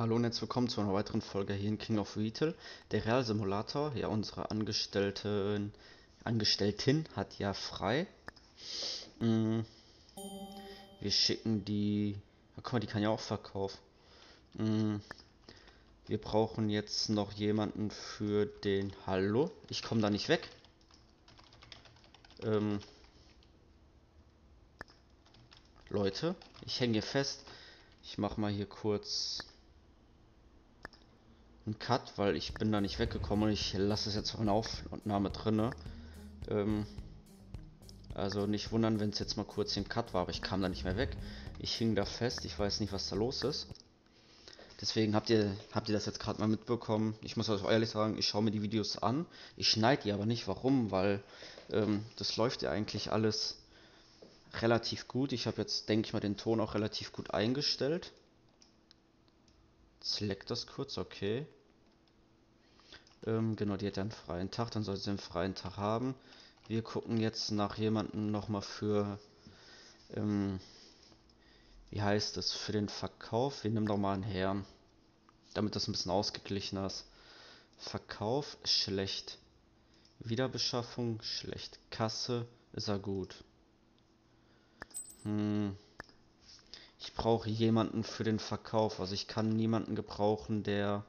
Hallo und herzlich willkommen zu einer weiteren Folge hier in King of Retail. Der Real Simulator, ja unsere Angestellten, Angestellten hat ja frei. Mm, wir schicken die, ja, guck mal, die kann ja auch verkaufen. Mm, wir brauchen jetzt noch jemanden für den, hallo, ich komme da nicht weg. Ähm, Leute, ich hänge hier fest. Ich mache mal hier kurz einen Cut, weil ich bin da nicht weggekommen und ich lasse es jetzt in Aufnahme drinne. Ähm, also nicht wundern, wenn es jetzt mal kurz ein Cut war, aber ich kam da nicht mehr weg. Ich hing da fest, ich weiß nicht, was da los ist. Deswegen habt ihr, habt ihr das jetzt gerade mal mitbekommen. Ich muss euch ehrlich sagen, ich schaue mir die Videos an. Ich schneide die aber nicht. Warum? Weil ähm, das läuft ja eigentlich alles relativ gut. Ich habe jetzt, denke ich mal, den Ton auch relativ gut eingestellt. Select das kurz, okay. Ähm, genau, die hat einen freien Tag, dann sollte sie einen freien Tag haben. Wir gucken jetzt nach jemandem nochmal für, ähm, wie heißt es, für den Verkauf. Wir nehmen doch mal einen Herrn, damit das ein bisschen ausgeglichener ist. Verkauf, schlecht. Wiederbeschaffung, schlecht. Kasse, ist er gut. Hm. Ich brauche jemanden für den Verkauf. Also ich kann niemanden gebrauchen, der...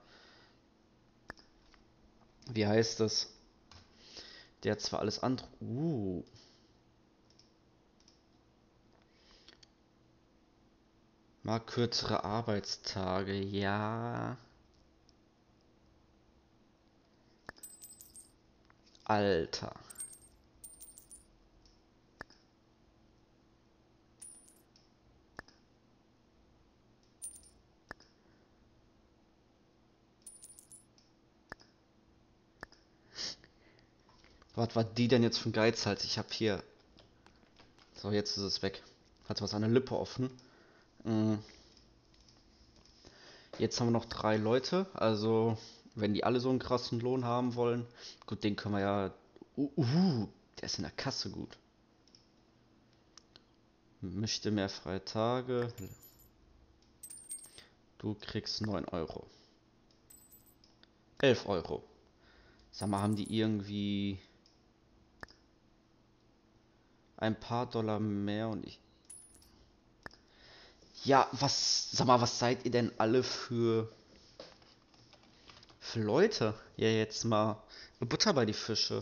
Wie heißt das? Der zwar alles andere... Uh. Mal kürzere Arbeitstage, ja. Alter. Was war die denn jetzt für ein Geizhals? Ich habe hier... So, jetzt ist es weg. Hat was an der Lippe offen. Mm. Jetzt haben wir noch drei Leute. Also, wenn die alle so einen krassen Lohn haben wollen. Gut, den können wir ja... Uh, uh, der ist in der Kasse gut. Möchte mehr freie Tage. Du kriegst 9 Euro. 11 Euro. Sag mal, haben die irgendwie ein paar Dollar mehr und ich. Ja, was, sag mal, was seid ihr denn alle für, für Leute? Ja, jetzt mal Butter bei die Fische.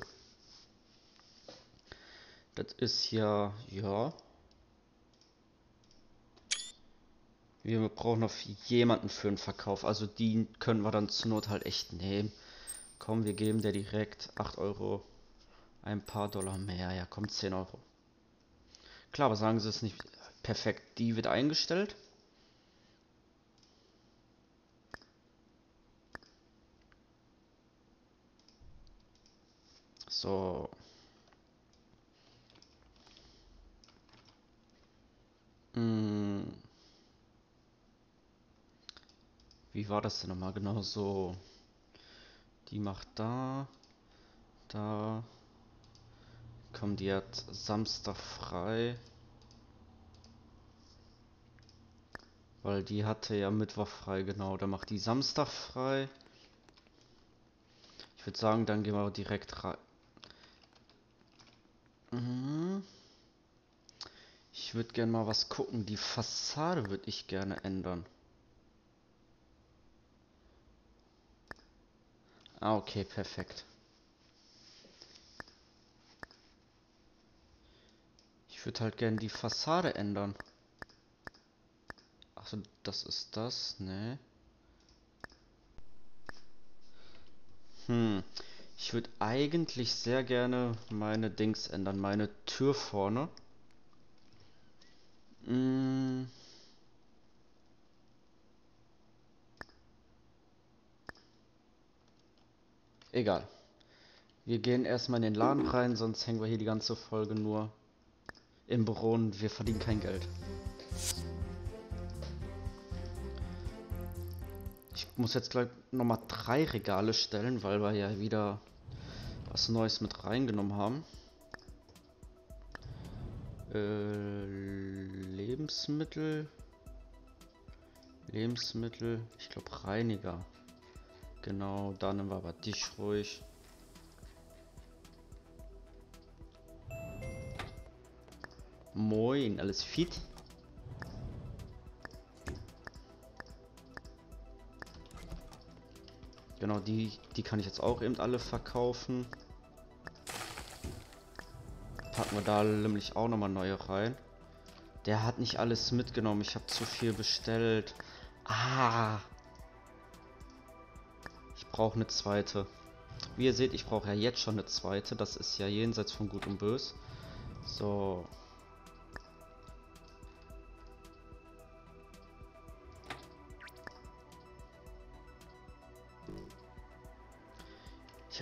Das ist ja, ja. Wir brauchen noch jemanden für den Verkauf. Also die können wir dann zur Not halt echt nehmen. Komm, wir geben der direkt 8 Euro. Ein paar Dollar mehr. Ja, komm, 10 Euro. Klar, aber sagen Sie es nicht perfekt. Die wird eingestellt. So. Hm. Wie war das denn nochmal genau so? Die macht da, da, Komm, die hat Samstag frei. Weil die hatte ja Mittwoch frei, genau. Dann macht die Samstag frei. Ich würde sagen, dann gehen wir direkt rein. Mhm. Ich würde gerne mal was gucken. Die Fassade würde ich gerne ändern. Ah, okay, perfekt. Würde halt gerne die Fassade ändern. Achso, das ist das, ne? Hm. Ich würde eigentlich sehr gerne meine Dings ändern, meine Tür vorne. Hm. Egal. Wir gehen erstmal in den Laden rein, sonst hängen wir hier die ganze Folge nur im Büro und wir verdienen kein Geld. Ich muss jetzt gleich nochmal drei Regale stellen, weil wir ja wieder was Neues mit reingenommen haben. Äh, Lebensmittel. Lebensmittel, ich glaube Reiniger. Genau, dann nehmen wir aber dich ruhig. Moin, alles fit? Genau, die, die kann ich jetzt auch eben alle verkaufen. Packen wir da nämlich auch nochmal neue rein. Der hat nicht alles mitgenommen. Ich habe zu viel bestellt. Ah. Ich brauche eine zweite. Wie ihr seht, ich brauche ja jetzt schon eine zweite. Das ist ja jenseits von Gut und Bös. So.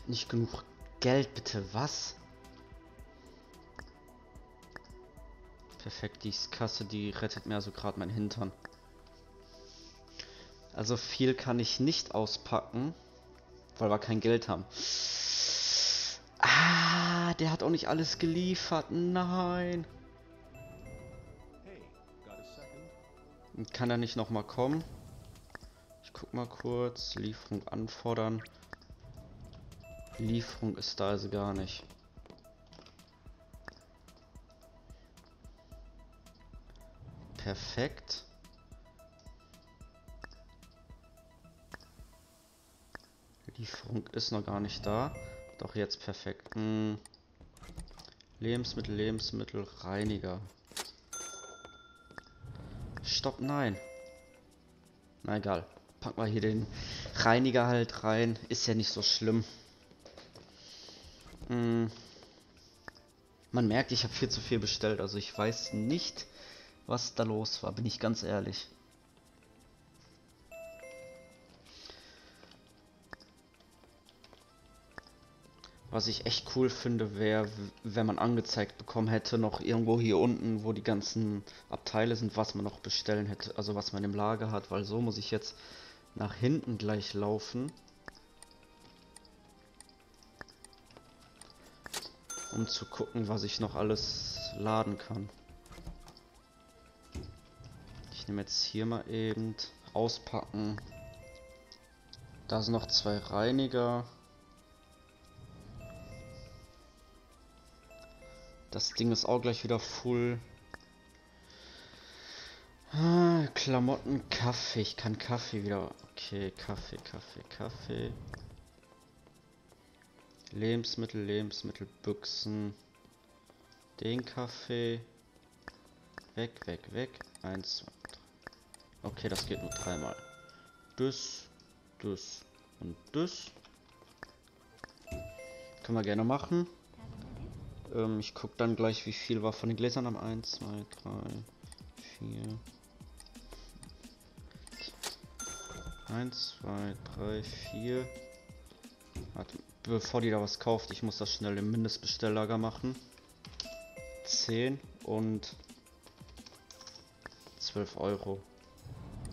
Nicht genug Geld, bitte. Was? Perfekt, die Kasse, die rettet mir also gerade mein Hintern. Also viel kann ich nicht auspacken, weil wir kein Geld haben. Ah, der hat auch nicht alles geliefert. Nein. Kann er nicht noch mal kommen? Ich guck mal kurz. Lieferung anfordern. Lieferung ist da also gar nicht. Perfekt. Lieferung ist noch gar nicht da. Doch jetzt perfekt. Hm. Lebensmittel, Lebensmittel, Reiniger. Stopp, nein. Na egal. Packen wir hier den Reiniger halt rein. Ist ja nicht so schlimm. Hm. Man merkt, ich habe viel zu viel bestellt. Also ich weiß nicht, was da los war, bin ich ganz ehrlich. Was ich echt cool finde, wäre, wenn man angezeigt bekommen hätte, noch irgendwo hier unten, wo die ganzen Abteile sind, was man noch bestellen hätte, also was man im Lager hat, weil so muss ich jetzt nach hinten gleich laufen. Um zu gucken, was ich noch alles laden kann nehme jetzt hier mal eben auspacken. Da sind noch zwei Reiniger. Das Ding ist auch gleich wieder full. Ah, Klamotten, Kaffee. Ich kann Kaffee wieder. Okay, Kaffee, Kaffee, Kaffee. Lebensmittel, Lebensmittel, Büchsen. Den Kaffee. Weg, weg, weg. Eins, zwei, Okay, das geht nur dreimal. Das, das und das. Können wir gerne machen. Ähm, ich gucke dann gleich, wie viel war von den Gläsern am 1, 2, 3, 4. 1, 2, 3, 4. Warte, bevor die da was kauft, ich muss das schnell im Mindestbestelllager machen. 10 und 12 Euro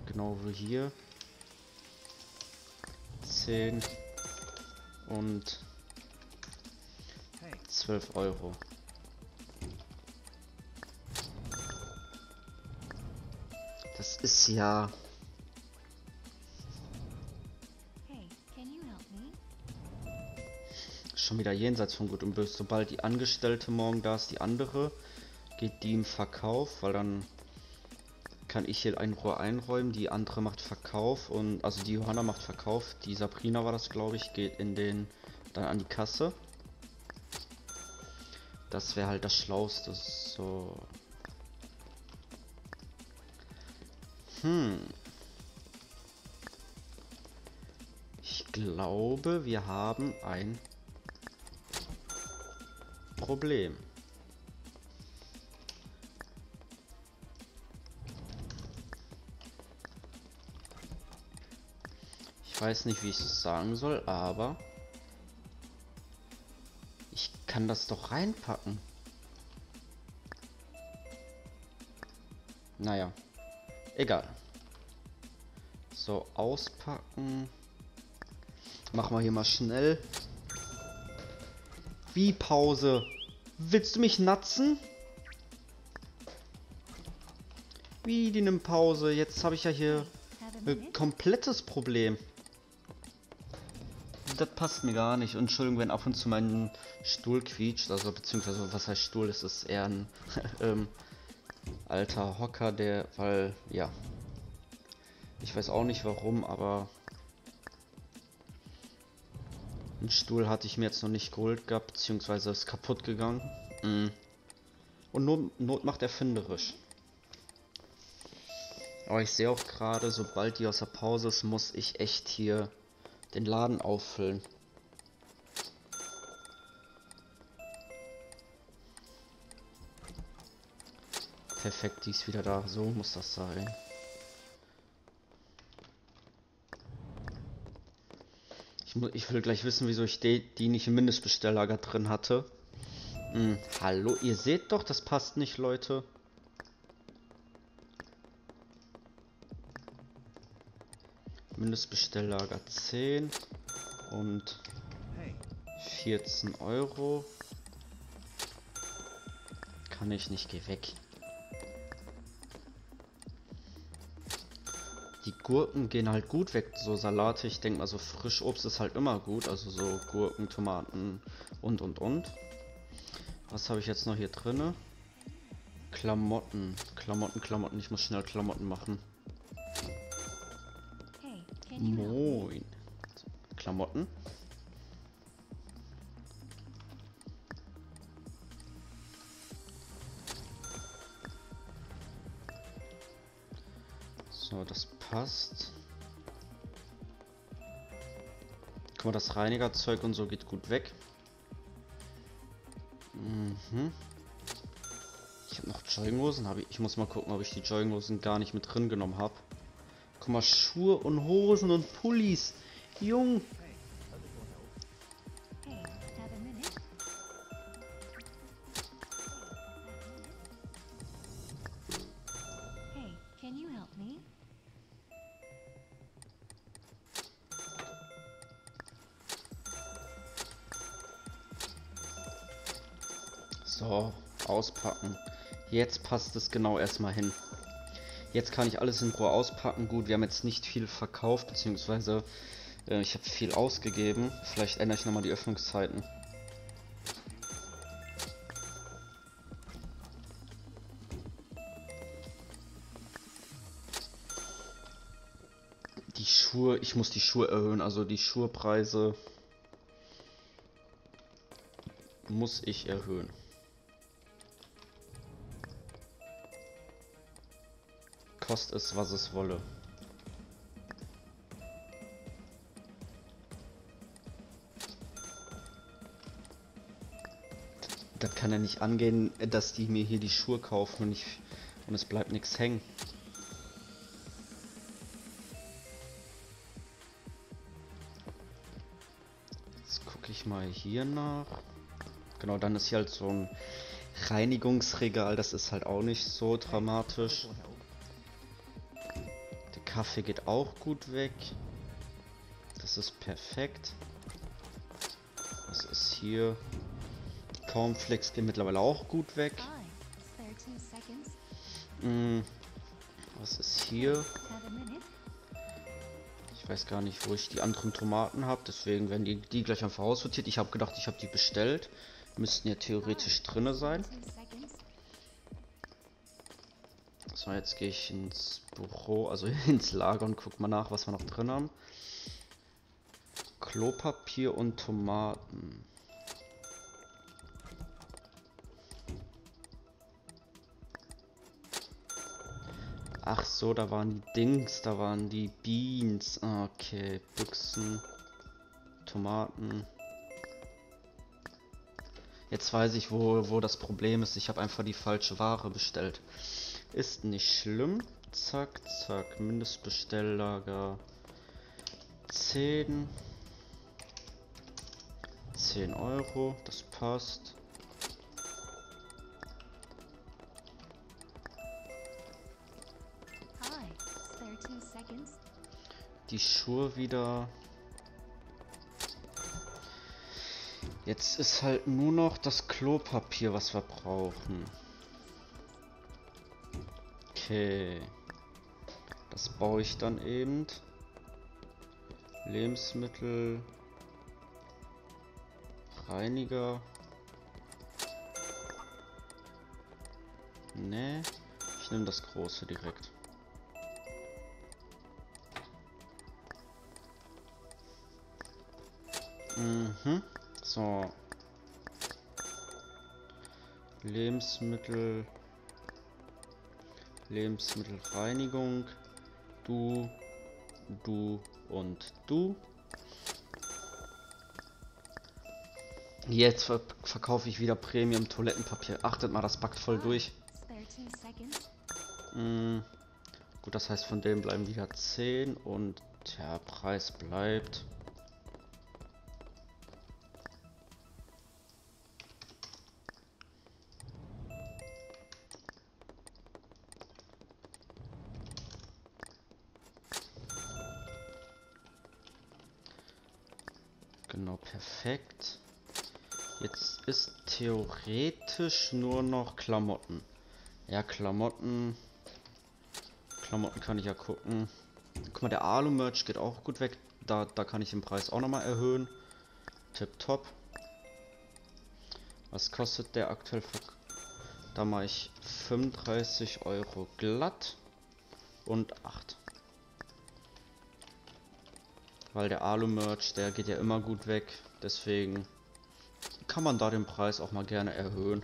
genau wie hier. 10 und 12 Euro. Das ist ja... Schon wieder jenseits von Gut und Böse. Sobald die Angestellte morgen da ist, die andere, geht die im Verkauf, weil dann kann ich hier ein Rohr einräumen, die andere macht Verkauf und also die Johanna macht Verkauf, die Sabrina war das glaube ich, geht in den dann an die Kasse. Das wäre halt das Schlauste. So. Hm. Ich glaube, wir haben ein Problem. weiß nicht, wie ich es sagen soll, aber ich kann das doch reinpacken. Naja, egal. So, auspacken. Machen wir hier mal schnell. Wie Pause? Willst du mich natzen? Wie die nimmt Pause? Jetzt habe ich ja hier Äh, komplettes Problem. Das passt mir gar nicht. Entschuldigung, wenn ab und zu mein Stuhl quietscht. Also, beziehungsweise, was heißt Stuhl? Es ist eher ein ähm, alter Hocker, der, weil, ja. Ich weiß auch nicht warum, aber einen Stuhl hatte ich mir jetzt noch nicht geholt gehabt, beziehungsweise ist kaputt gegangen. Mm. Und Not, Not macht erfinderisch. Aber ich sehe auch gerade, sobald die aus der Pause ist, muss ich echt hier den Laden auffüllen. Perfekt, die ist wieder da. So muss das sein. Ich, will gleich wissen, wieso ich die, die nicht im Mindestbestelllager drin hatte. Hm, hallo, ihr seht doch, das passt nicht, Leute. Mindestbestelllager 10 und 14 Euro. Kann ich nicht, geh weg. Gurken gehen halt gut weg, so Salate. Ich denke mal, so Frischobst ist halt immer gut. Also so Gurken, Tomaten und und und. Was habe ich jetzt noch hier drinne? Klamotten. Klamotten, Klamotten. Ich muss schnell Klamotten machen. Moin. Klamotten. So, das passt. Guck mal, das Reinigerzeug und so geht gut weg. Mhm. Ich habe noch Jogginghosen. Hab ich, ich muss mal gucken, ob ich die Jogginghosen gar nicht mit drin genommen habe. Guck mal, Schuhe und Hosen und Pullis. Jung. So, auspacken. Jetzt passt es genau erstmal hin. Jetzt kann ich alles in Ruhe auspacken. Gut, wir haben jetzt nicht viel verkauft, beziehungsweise äh, ich habe viel ausgegeben. Vielleicht ändere ich nochmal die Öffnungszeiten. Die Schuhe, ich muss die Schuhe erhöhen, also die Schuhpreise muss ich erhöhen. Kost es, was es wolle. Das kann ja nicht angehen, dass die mir hier die Schuhe kaufen und, ich, und es bleibt nichts hängen. Jetzt gucke ich mal hier nach. Genau, dann ist hier halt so ein Reinigungsregal, das ist halt auch nicht so dramatisch. Kaffee geht auch gut weg. Das ist perfekt. Was ist hier? Cornflakes gehen mittlerweile auch gut weg. Hm, was ist hier? Ich weiß gar nicht, wo ich die anderen Tomaten habe. Deswegen werden die, die gleich einfach aussortiert. Ich habe gedacht, ich habe die bestellt. Müssten ja theoretisch drinne sein. So, jetzt gehe ich ins Büro, also ins Lager und guck mal nach, was wir noch drin haben. Klopapier und Tomaten. Ach so, da waren die Dings, da waren die Beans. Okay, Büchsen, Tomaten. Jetzt weiß ich, wo, wo das Problem ist. Ich habe einfach die falsche Ware bestellt. Ist nicht schlimm. Zack, zack. Mindestbestelllager 10. 10 Euro. Das passt. Die Schuhe wieder. Jetzt ist halt nur noch das Klopapier, was wir brauchen. Okay. Das baue ich dann eben. Lebensmittel. Reiniger. Nee. Ich nehme das große direkt. Mhm. So. Lebensmittel. Lebensmittelreinigung. Du, du und du. Jetzt ver verkaufe ich wieder Premium Toilettenpapier. Achtet mal, das backt voll durch. Mm, gut, das heißt, von dem bleiben wieder 10 und der Preis bleibt. Jetzt ist theoretisch nur noch Klamotten. Ja, Klamotten. Klamotten kann ich ja gucken. Guck mal, der Alu-Merch geht auch gut weg. Da, da kann ich den Preis auch nochmal erhöhen. Tip top. Was kostet der aktuell? Da mache ich 35 Euro glatt und 8. Weil der Alu-Merch, der geht ja immer gut weg. Deswegen kann man da den Preis auch mal gerne erhöhen.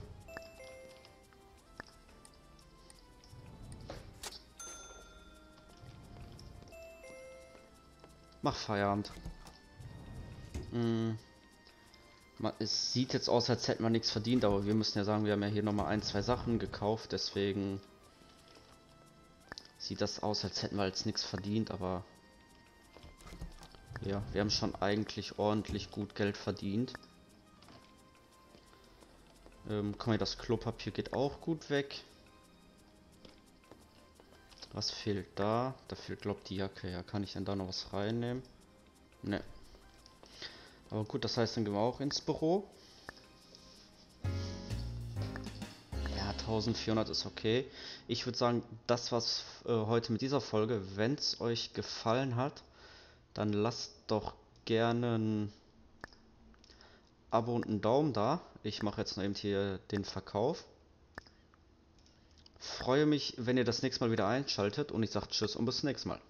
Mach Feierabend. Hm. Es sieht jetzt aus, als hätten wir nichts verdient, aber wir müssen ja sagen, wir haben ja hier nochmal ein, zwei Sachen gekauft, deswegen sieht das aus, als hätten wir jetzt nichts verdient, aber ja, wir haben schon eigentlich ordentlich gut Geld verdient. Ähm, komm das Klopapier geht auch gut weg. Was fehlt da? Da fehlt, glaubt die Jacke. Ja, kann ich denn da noch was reinnehmen? Ne. Aber gut, das heißt, dann gehen wir auch ins Büro. Ja, 1400 ist okay. Ich würde sagen, das war's äh, heute mit dieser Folge. Wenn es euch gefallen hat, dann lasst doch gerne ein Abo und einen Daumen da. Ich mache jetzt noch eben hier den Verkauf. Freue mich, wenn ihr das nächste Mal wieder einschaltet und ich sage Tschüss und bis zum nächsten Mal.